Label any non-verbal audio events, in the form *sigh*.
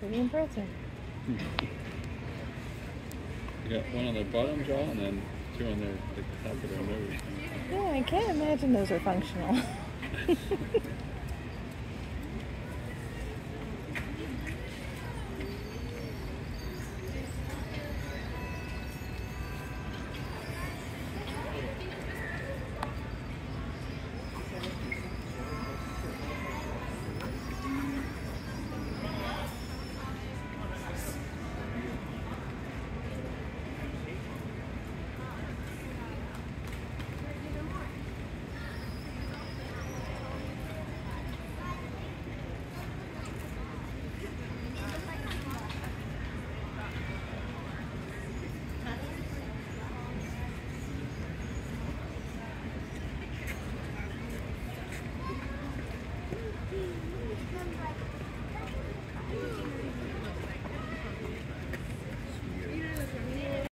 Pretty impressive. You got one on their bottom jaw and then two on their the top of their nose. Yeah, I can't imagine those are functional. *laughs*